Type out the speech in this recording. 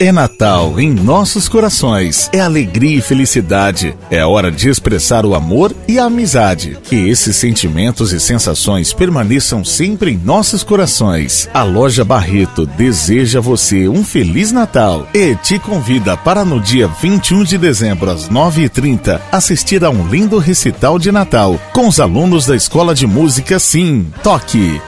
É Natal em nossos corações. É alegria e felicidade. É hora de expressar o amor e a amizade. Que esses sentimentos e sensações permaneçam sempre em nossos corações. A loja Barreto deseja a você um feliz Natal e te convida para no dia 21 de dezembro às 9h30 assistir a um lindo recital de Natal com os alunos da Escola de Música Sim. Toque.